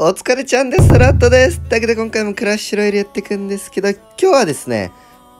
お疲れちゃんです。ラットです。だけど今回もクラッシュロイルやっていくんですけど、今日はですね、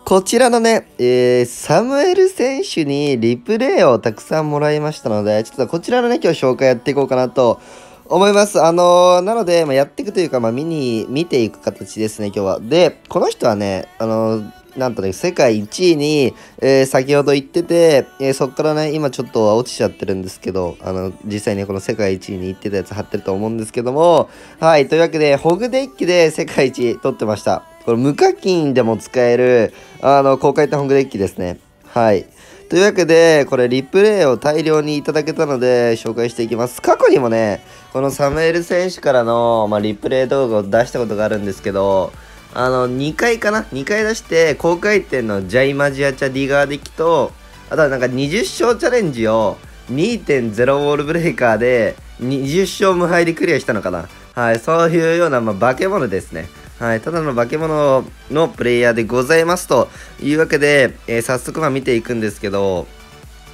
こちらのね、えー、サムエル選手にリプレイをたくさんもらいましたので、ちょっとこちらのね、今日紹介やっていこうかなと思います。あのー、なので、まあ、やっていくというか、まあ、見に、見ていく形ですね、今日は。で、この人はね、あのーなんとね、世界1位に、えー、先ほど言ってて、えー、そっからね、今ちょっと落ちちゃってるんですけど、あの、実際ね、この世界1位に行ってたやつ貼ってると思うんですけども、はい、というわけで、ホグデッキで世界一取ってました。これ無課金でも使える、あの、公開単ホグデッキですね。はい。というわけで、これリプレイを大量にいただけたので紹介していきます。過去にもね、このサムエル選手からの、まあ、リプレイ動画を出したことがあるんですけど、あの、2回かな ?2 回出して、高回転のジャイマジアチャディガーデッキと、あとはなんか20勝チャレンジを2.0ウォールブレーカーで20勝無敗でクリアしたのかな？はい、そういうような、まあ、化け物ですね。はい、ただの化け物のプレイヤーでございますというわけで、えー、早速まあ見ていくんですけど、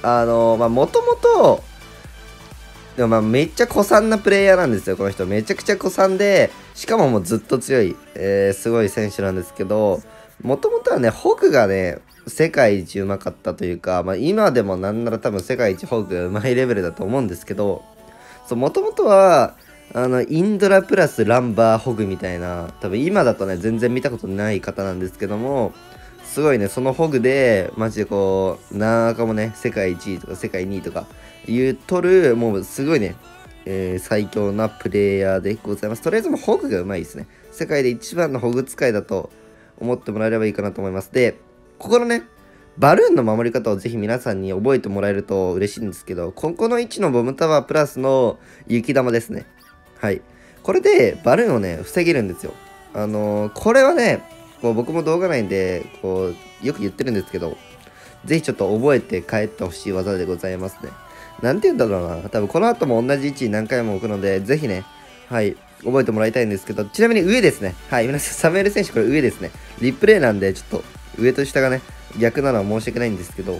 あの、まあ、もともと、でもまあめっちゃ古参なプレイヤーなんですよ、この人。めちゃくちゃ古参で、しかももうずっと強い、えー、すごい選手なんですけど、もともとはね、ホグがね、世界一うまかったというか、まあ今でもなんなら多分世界一ホグがうまいレベルだと思うんですけど、そう、もともとは、あの、インドラプラスランバーホグみたいな、多分今だとね、全然見たことない方なんですけども、すごいね、そのホグで、マジでこう、なんかもね、世界1位とか世界2位とか、言うとる、もうすごいね、えー、最強なプレイヤーでございます。とりあえずもうホグがうまいですね。世界で一番のホグ使いだと思ってもらえればいいかなと思います。で、ここのね、バルーンの守り方をぜひ皆さんに覚えてもらえると嬉しいんですけど、ここの位置のボムタワープラスの雪玉ですね。はい。これでバルーンをね、防げるんですよ。あのー、これはね、こう僕も動画内でこうよく言ってるんですけど、ぜひちょっと覚えて帰ってほしい技でございますね。なんて言うんだろうな。多分この後も同じ位置に何回も置くので、ぜひね、はい、覚えてもらいたいんですけど、ちなみに上ですね。はい、皆さん、サムエル選手これ上ですね。リプレイなんで、ちょっと上と下がね、逆なのは申し訳ないんですけど、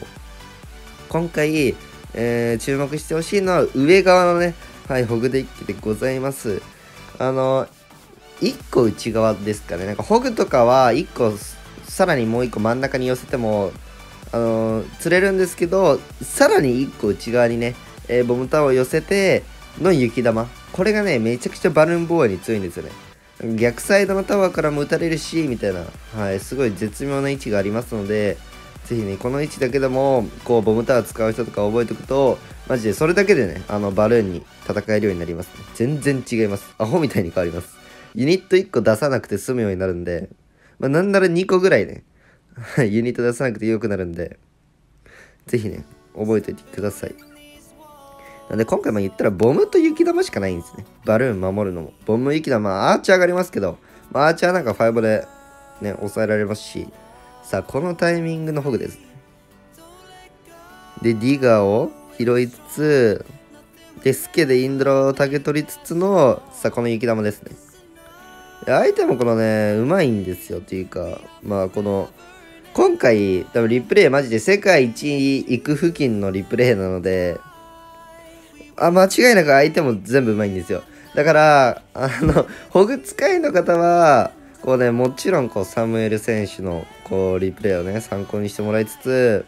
今回、えー、注目してほしいのは上側のね、はい、ホグデッキでございます。あの、1個内側ですかね。なんかホグとかは1個、さらにもう1個真ん中に寄せてもあのー、釣れるんですけど、さらに1個内側にね、えー、ボムタワーを寄せての雪玉。これがね、めちゃくちゃバルーンボーイに強いんですよね。逆サイドのタワーからも撃たれるし、みたいな、はい、すごい絶妙な位置がありますので、ぜひね、この位置だけでも、こう、ボムタワー使う人とか覚えておくと、マジでそれだけでね、あの、バルーンに戦えるようになりますね。全然違います。アホみたいに変わります。ユニット1個出さなくて済むようになるんで、まあ、なんなら2個ぐらいね、ユニット出さなくてよくなるんで、ぜひね、覚えておいてください。なんで今回も言ったらボムと雪玉しかないんですね。バルーン守るのも。ボム雪玉、アーチ上がりますけど、まあ、アーチはなんか5でね、抑えられますし、さあ、このタイミングのホグです。で、ディガーを拾いつつ、で、スケでインドラを竹取りつつの、さあ、この雪玉ですね。相手もこのね、うまいんですよ。っていうか、まあ、この、今回、多分リプレイマジで世界一行く付近のリプレイなので、あ、間違いなく相手も全部うまいんですよ。だから、あの、ホグ使いの方は、こうね、もちろん、こう、サムエル選手の、こう、リプレイをね、参考にしてもらいつつ、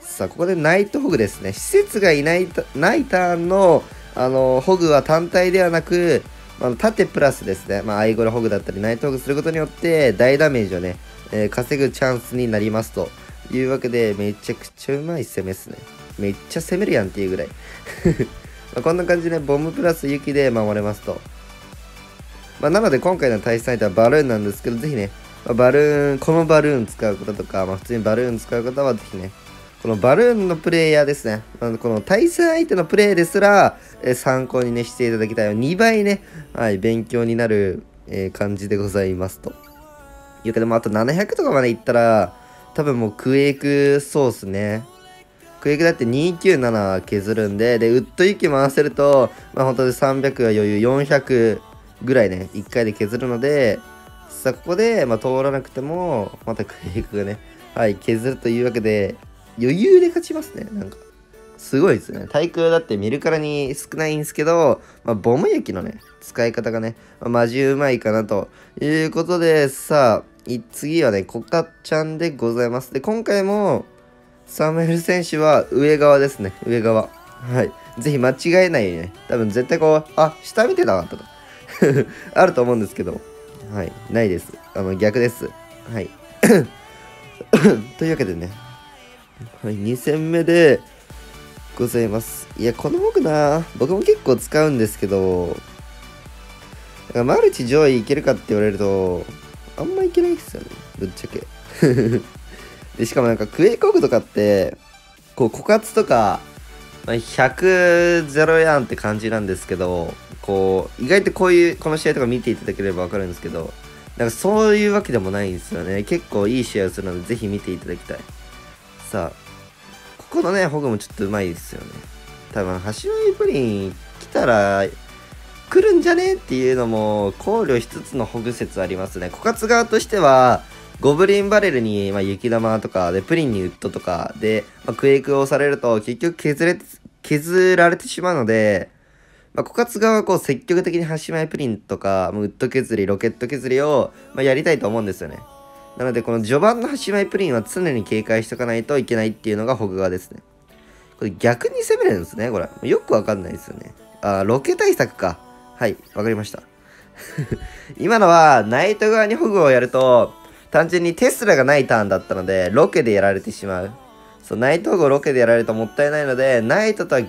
さあ、ここでナイトホグですね。施設がいない、ないターンの、あの、ホグは単体ではなく、まあ、縦プラスですね、まあ、アイゴルホグだったり、ナイトホグすることによって、大ダメージをね、えー、稼ぐチャンスになりますというわけで、めちゃくちゃうまい攻めっすね。めっちゃ攻めるやんっていうぐらい。まこんな感じで、ねボムプラス雪で守れますと。まあ、なので、今回の対戦相手はバルーンなんですけど、ぜひね、まあ、バルーン、このバルーン使う方とか、まあ、普通にバルーン使う方は、ぜひね、このバルーンのプレイヤーですね。あのこの対戦相手のプレイですら、え参考にね、していただきたい。2倍ね、はい、勉強になる、え、感じでございますと。いうけども、あと700とかまでいったら、多分もうクエイクソースね。クエイクだって297削るんで、で、ウッド雪回せると、まあ本当に300は余裕、400ぐらいね、1回で削るので、さあ、ここで、まあ、通らなくても、またクエイクがね、はい、削るというわけで、余裕で勝ちますね。なんか、すごいですね。対空だって見るからに少ないんですけど、まあ、ボム液のね、使い方がね、まあ、マジうまいかなということで、さあ、次はね、コカちゃんでございます。で、今回も、サムエル選手は上側ですね。上側。はい。ぜひ間違えないようにね。多分絶対こう、あ、下見てなかったと。あると思うんですけど。はい。ないです。あの、逆です。はい。というわけでね。はい。2戦目でございます。いや、この僕な、僕も結構使うんですけど、マルチ上位いけるかって言われると、あんまいけないですよね。ぶっちゃけ。で、しかもなんかクエイコグとかって、こう、枯渇とか、まあ、100ゼロやんって感じなんですけど、こう、意外とこういう、この試合とか見ていただければわかるんですけど、なんかそういうわけでもないんですよね。結構いい試合をするので、ぜひ見ていただきたい。さあ、このね、ホグもちょっとうまいですよね。多分、橋上プリン来たら、来るんじゃねっていうのも考慮しつつのホグ説ありますね。枯渇側としては、ゴブリンバレルに、まあ、雪玉とか、で、プリンにウッドとか、で、まあ、クエイクをされると、結局削れ、削られてしまうので、まあ、枯渇側はこう積極的に端前プリンとか、ウッド削り、ロケット削りを、まあ、やりたいと思うんですよね。なので、この序盤の端前プリンは常に警戒しとかないといけないっていうのがホグ側ですね。これ逆に攻めれるんですね、これ。よくわかんないですよね。あ、ロケ対策か。はい、わかりました。今のは、ナイト側にホグをやると、単純にテスラがないターンだったので、ロケでやられてしまう。そう、ナイトホグをロケでやられるともったいないので、ナイトと出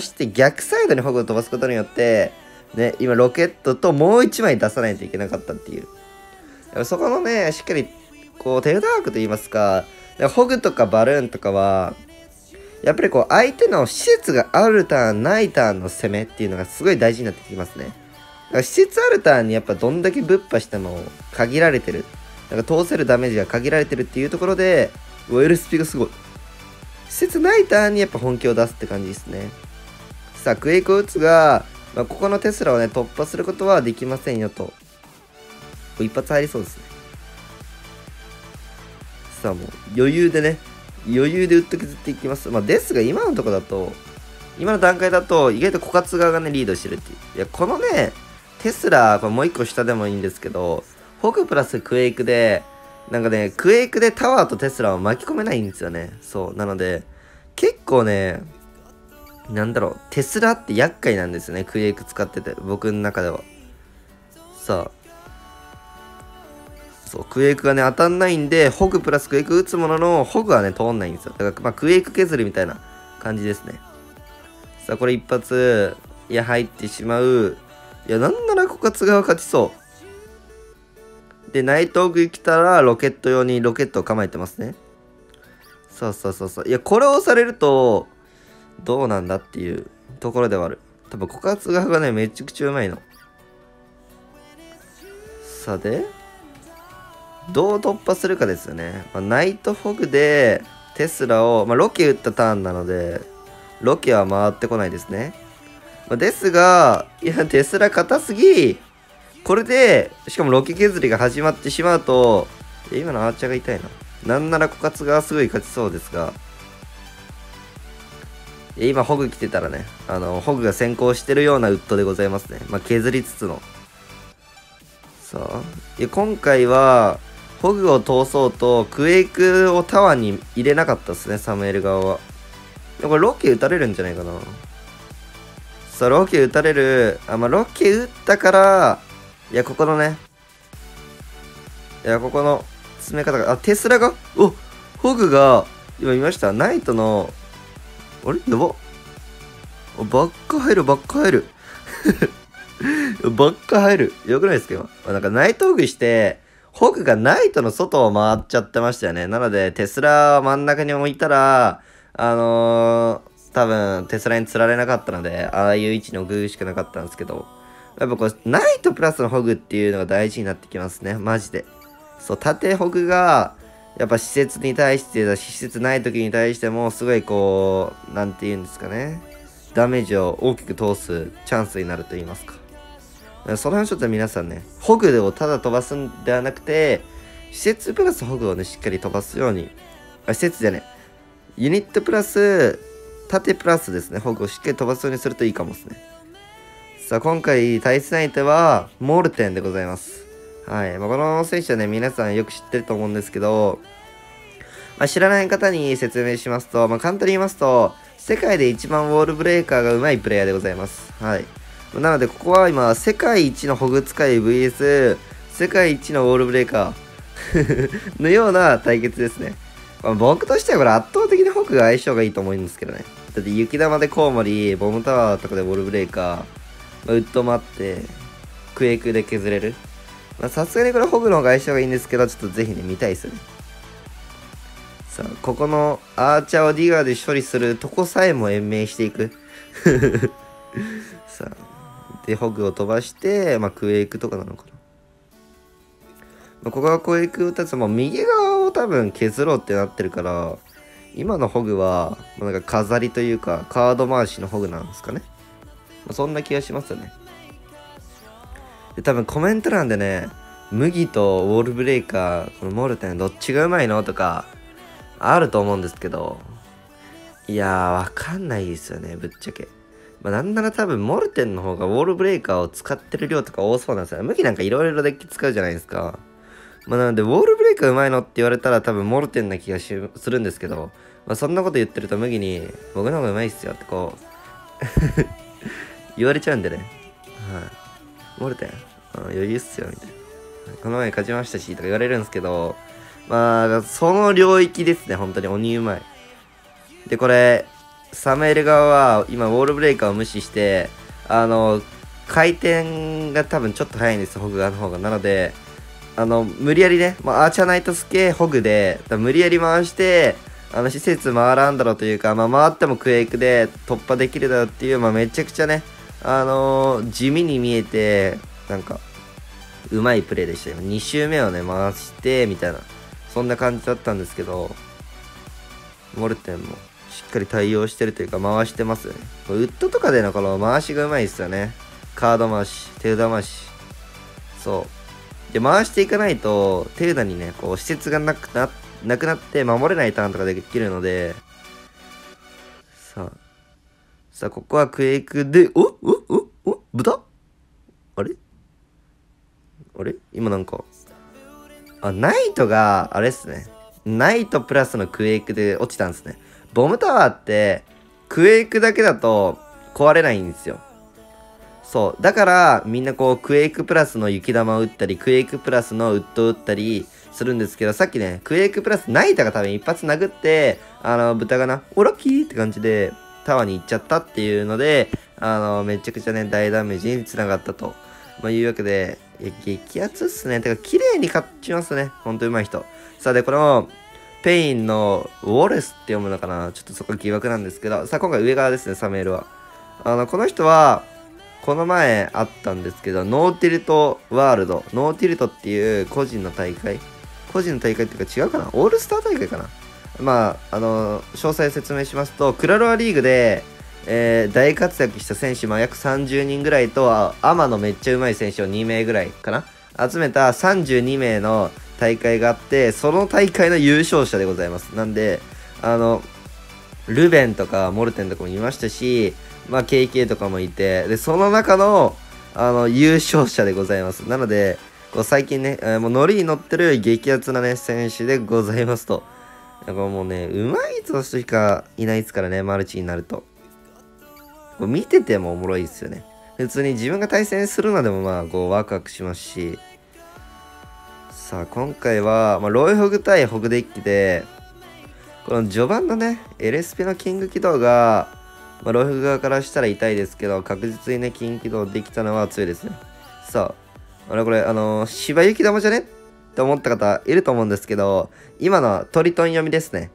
して逆サイドにホグを飛ばすことによって、ね、今ロケットともう1枚出さないといけなかったっていう。そこのね、しっかり、こう、テルダークと言いますか、ホグとかバルーンとかは、やっぱりこう、相手の施設があるターン、ないターンの攻めっていうのがすごい大事になってきますね。だから施設あるターンにやっぱどんだけぶっ破しても限られてる。なんか通せるダメージが限られてるっていうところで、ウェルスピがすごい。施設ないターンにやっぱ本気を出すって感じですね。さあ、クエイクを打つが、まあ、ここのテスラをね、突破することはできませんよと。一発入りそうですね。さあ、もう余裕でね、余裕で打っと削っていきます。まあ、ですが、今のとこだと、今の段階だと、意外と枯渇側がね、リードしてるっていう。いや、このね、テスラ、これもう一個下でもいいんですけど、フォグプラスクエイクで、なんかね、クエイクでタワーとテスラを巻き込めないんですよね。そう。なので、結構ね、なんだろう、テスラって厄介なんですよね。クエイク使ってて、僕の中では。さあ。そう、クエイクがね、当たんないんで、ホグプラスクエイク打つものの、ホグはね、通んないんですよ。だから、まあ、クエイク削りみたいな感じですね。さあ、これ一発、いや、入ってしまう。いや、なんなら枯渇側勝ちそう。で、ナイトオーグ来たら、ロケット用にロケットを構えてますね。そうそうそうそう。いや、これを押されると、どうなんだっていうところではある。多分、枯渇側がね、めちゃくちゃうまいの。さあ、で、どう突破するかですよね。まあ、ナイトフォグで、テスラを、まあ、ロケ打ったターンなので、ロケは回ってこないですね。まあ、ですが、いや、テスラ硬すぎこれで、しかもロケ削りが始まってしまうと、今のアーチャーが痛いな。なんなら枯渇がすごい勝ちそうですが、今、ホグ来てたらね、あの、ホグが先行してるようなウッドでございますね。まあ、削りつつの。さあ、今回は、ホグを通そうと、クエイクをタワーに入れなかったですね、サムエル側は。でこれ、ロケ打たれるんじゃないかな。さあ、ロケ打たれる。あ、まあ、ロケ打ったから、いや、ここのね。いや、ここの詰め方が、あ、テスラが、おホグが、今見ました？ナイトの、あれ？やばばっか入る、ばっか入る。ばっか入る。よくないですか？今？なんかナイトホグして、ホグがナイトの外を回っちゃってましたよね。なので、テスラを真ん中に置いたら、あのー、多分、テスラに釣られなかったので、ああいう位置に置くしかなかったんですけど、やっぱこう、ナイトプラスのホグっていうのが大事になってきますね。マジで。そう、縦ホグが、やっぱ施設に対して、施設ない時に対しても、すごいこう、なんて言うんですかね。ダメージを大きく通すチャンスになると言いますか。その辺ちょっと皆さんね、ホグをただ飛ばすんではなくて、施設プラスホグをね、しっかり飛ばすように、あ施設じゃね、ユニットプラス縦プラスですね、ホグをしっかり飛ばすようにするといいかもですね。さあ、今回対戦相手は、モールテンでございます。はい。まあ、この選手はね、皆さんよく知ってると思うんですけど、まあ、知らない方に説明しますと、まあ、簡単に言いますと、世界で一番ウォールブレーカーが上手いプレイヤーでございます。はい。なので、ここは今、世界一のホグ使い VS、世界一のウォールブレーカー のような対決ですね。まあ、僕としてはこれ圧倒的にホグが相性がいいと思うんですけどね。だって雪玉でコウモリ、ボムタワーとかでウォールブレーカー、まあ、ウッドもあって、クエイクで削れる。さすがにこれホグの方が相性がいいんですけど、ちょっとぜひね、見たいですよね。さあ、ここのアーチャーをディガーで処理するとこさえも延命していく。さあ、で、ホグを飛ばして、まあ、クエイクとかなのかな。まあ、ここがクエイク打ったやつも右側を多分削ろうってなってるから、今のホグは、まあ、なんか飾りというか、カード回しのホグなんですかね。まあ、そんな気がしますよね。で、多分コメント欄でね、麦とウォールブレイカー、このモルテンどっちがうまいのとか、あると思うんですけど、いやー、わかんないですよね、ぶっちゃけ。まあ、なんなら多分、モルテンの方がウォールブレイカーを使ってる量とか多そうなんですよ。麦なんかいろいろデッキ使うじゃないですか。まあ、なので、ウォールブレイカーうまいのって言われたら多分、モルテンな気がするんですけど、まあ、そんなこと言ってると麦に、僕の方がうまいっすよってこう 言われちゃうんでね。はい、モルテン、余裕っすよ、みたいな。この前勝ちましたし、とか言われるんですけど、まあ、その領域ですね、本当に鬼うまい。で、これ、サムエル側は今、ウォールブレイカーを無視して、あの、回転が多分ちょっと速いんですよ、ホグ側の方が。なので、あの、無理やりね、まあ、アーチャーナイトスケホグで、無理やり回して、あの、施設回らんだろうというか、まあ、回ってもクエイクで突破できるだろうっていう、まあ、めちゃくちゃね、あのー、地味に見えて、なんか、うまいプレーでしたよ。2周目をね、回して、みたいな。そんな感じだったんですけど、モルテンもしっかり対応してるというか回してますよね。ウッドとかでのこの回しがうまいですよね。カード回し、手札回し。そう。で、回していかないと、手札にね、こう、施設がなくな、なくなって守れないターンとかできるので、さあ。さあ、ここはクエイクで、おおおお豚？あれ？あれ？今なんか、あ、ナイトが、あれっすね。ナイトプラスのクエイクで落ちたんですね。ボムタワーって、クエイクだけだと壊れないんですよ。そう。だから、みんなこう、クエイクプラスの雪玉を打ったり、クエイクプラスのウッドを打ったりするんですけど、さっきね、クエイクプラス、ナイタが多分一発殴って、あの、豚がな、おラッキーって感じで、タワーに行っちゃったっていうので、あの、めちゃくちゃね、大ダメージに繋がったと。まあ、いうわけで、激アツっすね。てか、綺麗に勝ちますね。ほんと上手い人。さあ、で、この、ペインのウォレスって読むのかな？ちょっとそこ疑惑なんですけど、さあ、今回上側ですね、サメールは。あの、この人は、この前あったんですけど、ノーティルトワールド。ノーティルトっていう個人の大会？個人の大会っていうか違うかな？オールスター大会かな？まあ、あの、詳細説明しますと、クラロアリーグで、えー、大活躍した選手、まあ、約30人ぐらいと、アマのめっちゃうまい選手を2名ぐらいかな？集めた32名の大会があって、その大会の優勝者でございます。なんで、あの、ルベンとかモルテンとかもいましたし、まあ、KK とかもいて、で、その中の、あの、優勝者でございます。なので、こう最近ね、えー、もうノリに乗ってる激アツなね、選手でございますと。だからもうね、うまい人しかいないですからね、マルチになると。見ててもおもろいですよね。普通に自分が対戦するのでもまあこうワクワクしますし。さあ今回は、まあ、ロイホグ対ホグデッキで、この序盤のね、LSP のキング起動が、まあ、ロイホグ側からしたら痛いですけど、確実にね、キング起動できたのは強いですね。さあ、あれこれ、あのー、芝雪玉じゃね？って思った方いると思うんですけど、今のはトリトン読みですね。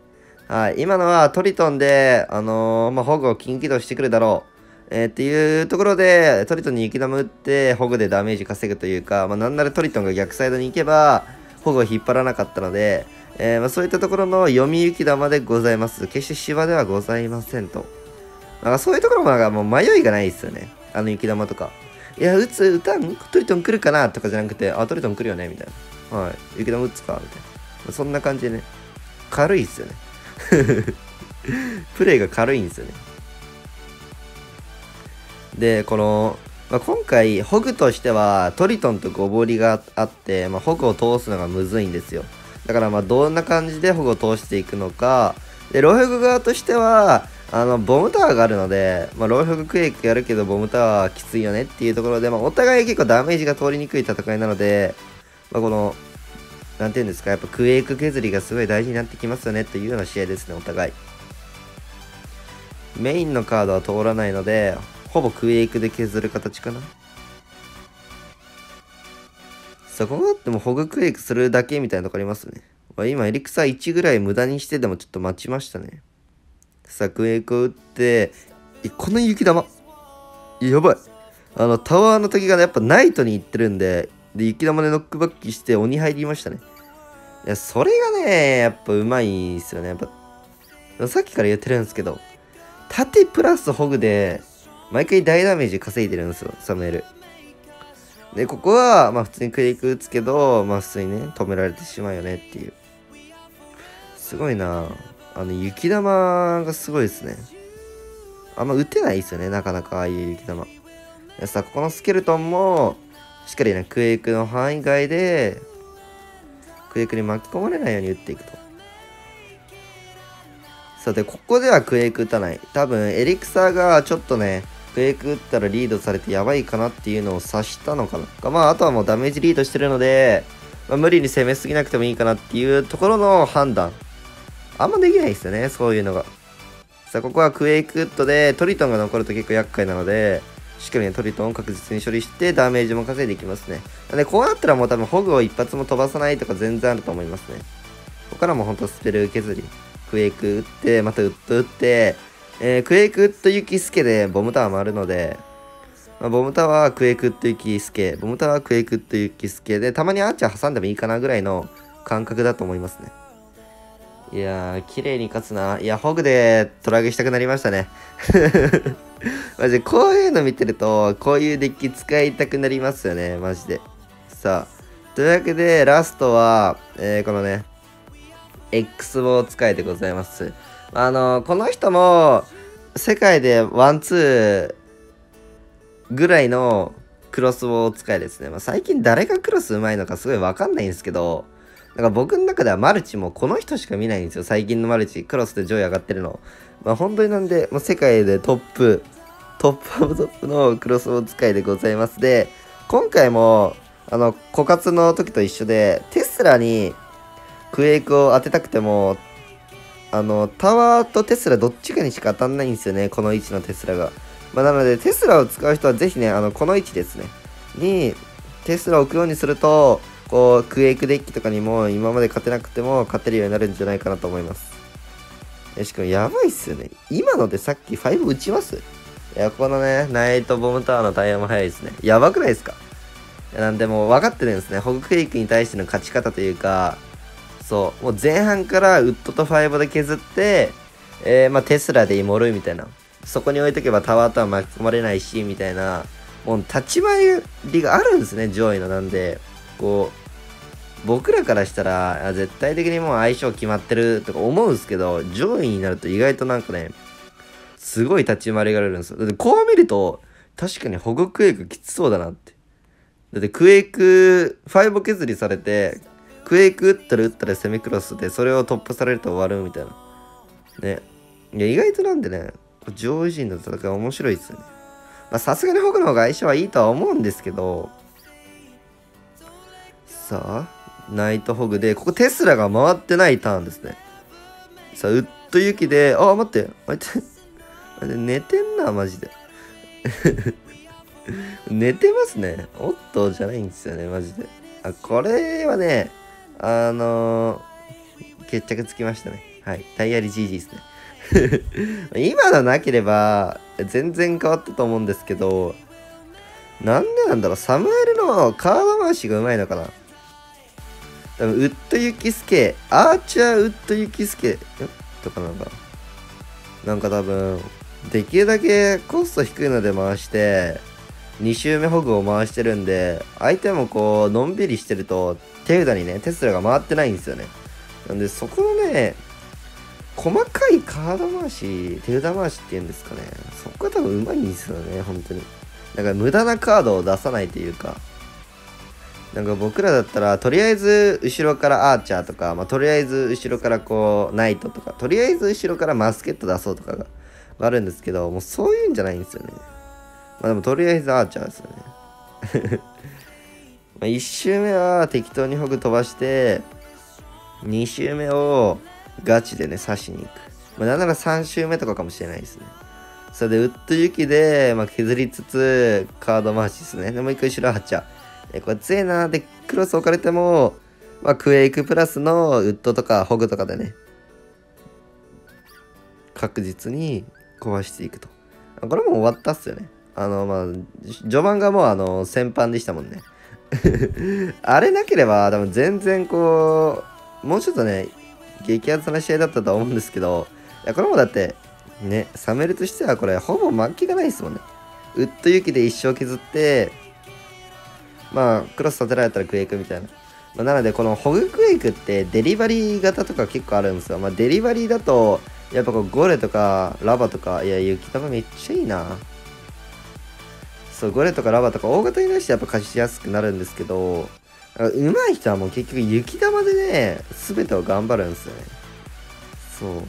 はい、今のはトリトンで、あのー、まあ、ホグをキング起動してくるだろう。えー、っていうところで、トリトンに雪玉打って、ホグでダメージ稼ぐというか、まあ、なんならトリトンが逆サイドに行けば、ホグを引っ張らなかったので、えー、まあ、そういったところの読み雪玉でございます。決して芝ではございませんと。なんかそういうところもなんかもう迷いがないですよね。あの雪玉とか。いや、打つ、打たん？トリトン来るかなとかじゃなくて、あ、トリトン来るよねみたいな。はい。雪玉打つかみたいな。そんな感じでね。軽いっすよね。プレイが軽いんですよね。で、この、まあ、今回、ホグとしてはトリトンとゴボリがあって、まあ、ホグを通すのがむずいんですよ。だからまあどんな感じでホグを通していくのか、で、ローフグ側としては、あの、ボムタワーがあるので、まあ、ローフグクエイクやるけど、ボムタワーはきついよねっていうところで、まあ、お互い結構ダメージが通りにくい戦いなので、まあ、この、なんていうんですか、やっぱクエイク削りがすごい大事になってきますよねっていうような試合ですね、お互い。メインのカードは通らないので、ほぼクエイクで削る形かな。そこがあってもホグクエイクするだけみたいなとこありますね。今、エリクサー1ぐらい無駄にしてでもちょっと待ちましたね。さあ、クエイクを打って、この雪玉。やばい。あの、タワーの時がね、やっぱナイトに行ってるんで、で、雪玉でノックバックして鬼入りましたね。いや、それがね、やっぱうまいっすよね。やっぱ、さっきから言ってるんですけど、縦プラスホグで、毎回大ダメージ稼いでるんですよ、サムエル。で、ここは、まあ普通にクリック打つけど、まあ普通にね、止められてしまうよねっていう。すごいなあの、雪玉がすごいですね。あんま打てないですよね、なかなかああいう雪玉。さあ、ここのスケルトンも、しっかりね、クエイクの範囲外で、クエイクに巻き込まれないように打っていくと。さて、ここではクエイク打たない。多分、エリクサーがちょっとね、クエイク打ったらリードされてやばいかなっていうのを察したのかな。まあ、あとはもうダメージリードしてるので、まあ、無理に攻めすぎなくてもいいかなっていうところの判断。あんまできないですよね、そういうのが。さあ、ここはクエイクウッドでトリトンが残ると結構厄介なので、しっかりね、トリトンを確実に処理してダメージも稼いでいきますね。なんで、こうなったらもう多分ホグを一発も飛ばさないとか全然あると思いますね。ここからもほんとスペル削り。クエイク打って、またウッド打って、えー、クエイクウッドユキスケでボムタワーもあるので、まあ、ボムタワークエイクウッドユキスケ、ボムタワークエイクウッドユキスケで、たまにアーチャー挟んでもいいかなぐらいの感覚だと思いますね。いやー、綺麗に勝つな。いや、ホグでトラゲしたくなりましたね。マジで、こういうの見てると、こういうデッキ使いたくなりますよね、マジで。さあ、というわけで、ラストは、えー、このね、X 棒使いでございます。あの、この人も、世界で one, two ぐらいのクロスボウ使いですね。まあ、最近誰がクロス上手いのかすごいわかんないんですけど、なんか僕の中ではマルチもこの人しか見ないんですよ。最近のマルチ。クロスで上位上がってるの。まあ本当になんで、もう世界でトップ、 top of top のクロスボウ使いでございます。で、今回も、あの、枯渇の時と一緒で、テスラにクエイクを当てたくても、あの、タワーとテスラどっちかにしか当たんないんですよね。この位置のテスラが。まあ、なので、テスラを使う人はぜひね、あの、この位置ですね。に、テスラを置くようにすると、こう、クエイクデッキとかにも今まで勝てなくても勝てるようになるんじゃないかなと思います。えしかもやばいっすよね。今のでさっき5打ちます？いや、このね、ナイトボムタワーのタイヤも速いですね。やばくないですか？なんでも分かってるんですね。ホグクエイクに対しての勝ち方というか、そう、もう前半からウッドと5で削って、えー、まあ、テスラでイモるみたいな。そこに置いとけばタワーとは巻き込まれないし、みたいな、もう立ち回りがあるんですね、上位の。なんで、こう、僕らからしたら、絶対的にもう相性決まってるとか思うんですけど、上位になると意外となんかね、すごい立ち回りがあるんですよ。だってこう見ると、確かに保護クエイクきつそうだなって。だってクエイク、5削りされて、クエイク打ったら打ったらセミクロスで、それを突破されると終わるみたいな。ね。いや、意外となんでね、上位陣の戦い面白いっすよね。まあ、さすがにホグの方が相性はいいとは思うんですけど、さあ、ナイトホグで、ここテスラが回ってないターンですね。さあ、ウッド雪で、あ、待って、待って、寝てんな、マジで。寝てますね。おっと、じゃないんですよね、マジで。あ、これはね、あのー、決着つきましたね。はい。タイヤリ GG ですね。今のなければ、全然変わったと思うんですけど、なんでなんだろう、サムエルのカード回しがうまいのかな多分ウッドユキスケ、アーチャーウッドユキスケとかなんだ。なんか多分、できるだけコスト低いので回して、2周目ホグを回してるんで、相手もこう、のんびりしてると、手札にね、テスラが回ってないんですよね。なんで、そこのね、細かいカード回し、手札回しっていうんですかね。そこが多分うまいんですよね、本当に。だから無駄なカードを出さないというか。なんか僕らだったら、とりあえず後ろからアーチャーとか、まあ、とりあえず後ろからこう、ナイトとか、とりあえず後ろからマスケット出そうとかがあるんですけど、もうそういうんじゃないんですよね。まあでもとりあえずアーチャーですよね。まあ1周目は適当にホグ飛ばして、2周目をガチでね、刺しに行く。まあ、なんなら3周目とかかもしれないですね。それで、ウッド雪で、まあ、削りつつ、カード回しですね。で、もう一個後ろハチャ。え、これ強いな。で、クロス置かれても、まあ、クエイクプラスのウッドとかホグとかでね、確実に壊していくと。これも終わったっすよね。あの、まあ、序盤がもうあの、先般でしたもんね。あれなければ、多分全然こう、もうちょっとね、激アツな試合だったと思うんですけど、いや、これもだって、ね、サメルとしてはこれ、ほぼ負けがないですもんね。ウッド雪で一生削って、まあ、クロス立てられたらクエイクみたいな。まあ、なので、このホグクエイクってデリバリー型とか結構あるんですよ。まあ、デリバリーだと、やっぱこうゴレとかラバとか、いや、雪玉めっちゃいいな。そう、ゴレとかラバとか大型に対してやっぱ勝ちやすくなるんですけど、上手い人はもう結局雪玉でね、全てを頑張るんですよね。そ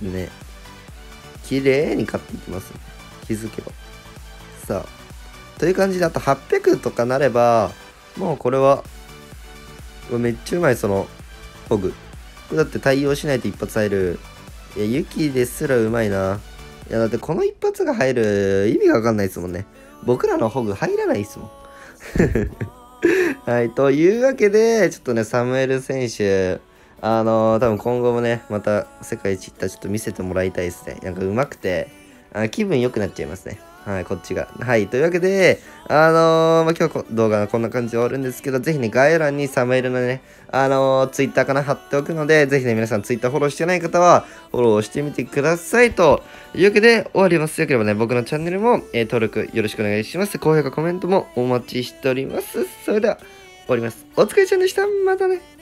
う。ね。綺麗に勝っていきます、気づけば。さあ。という感じで、あと800とかなれば、もうこれは、めっちゃうまい、その、ホグ。だって対応しないと一発入る。いや、雪ですらうまいな。いや、だってこの一発が入る意味がわかんないですもんね。僕らのホグ入らないですもん。はい、というわけで、ちょっとね、サムエル選手、あのー、多分今後もね、また世界一行ったちょっと見せてもらいたいですね。なんか上手くて、あ気分良くなっちゃいますね。はい、こっちが。はい、というわけで、あのー、まあ、今日動画はこんな感じで終わるんですけど、ぜひね、概要欄にサムエルのね、あのー、ツイッターかな貼っておくので、ぜひね、皆さんツイッターフォローしてない方は、フォローしてみてください。というわけで、終わります。よければね、僕のチャンネルも、えー、登録よろしくお願いします。高評価、コメントもお待ちしております。それでは、終わります。お疲れちゃんでした。またね。